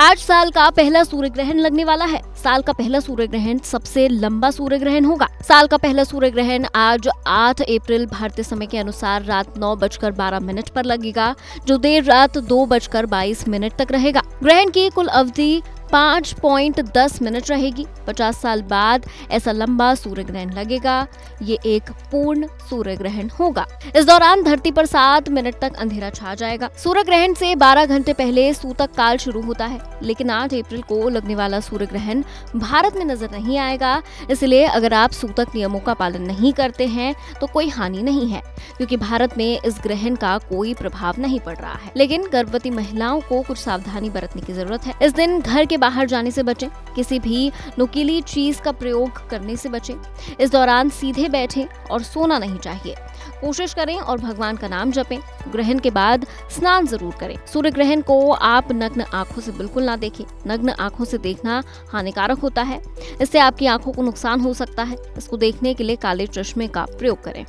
आज साल का पहला सूर्य ग्रहण लगने वाला है। साल का पहला सूर्य ग्रहण सबसे लंबा सूर्य ग्रहण होगा। साल का पहला सूर्य ग्रहण आज 8 अप्रैल भारतीय समय के अनुसार रात नौ बजकर बारह मिनट पर लगेगा, जो देर रात दो बजकर बाईस मिनट तक रहेगा। ग्रहण की कुल अवधि पाँच पॉइंट दस मिनट रहेगी। पचास साल बाद ऐसा लंबा सूर्य ग्रहण लगेगा। ये एक पूर्ण सूर्य ग्रहण होगा। इस दौरान धरती पर सात मिनट तक अंधेरा छा जाएगा। सूर्य ग्रहण से 12 घंटे पहले सूतक काल शुरू होता है, लेकिन 8 अप्रैल को लगने वाला सूर्य ग्रहण भारत में नज़र नहीं आएगा। इसलिए अगर आप सूतक नियमों का पालन नहीं करते हैं तो कोई हानि नहीं है, क्योंकि भारत में इस ग्रहण का कोई प्रभाव नहीं पड़ रहा है। लेकिन गर्भवती महिलाओं को कुछ सावधानी बरतने की ज़रूरत है। इस दिन घर के बाहर जाने से बचें, किसी भी नुकीली चीज़ का प्रयोग करने से बचें। इस दौरान सीधे बैठें और सोना नहीं चाहिए। कोशिश करें और भगवान का नाम जपें। ग्रहण के बाद स्नान ज़रूर करें। सूर्य ग्रहण को आप नग्न आँखों से बिल्कुल ना देखें। नग्न आँखों से देखना हानिकारक होता है। इससे आपकी आँखों को नुकसान हो सकता है। इसको देखने के लिए काले चश्मे का प्रयोग करें।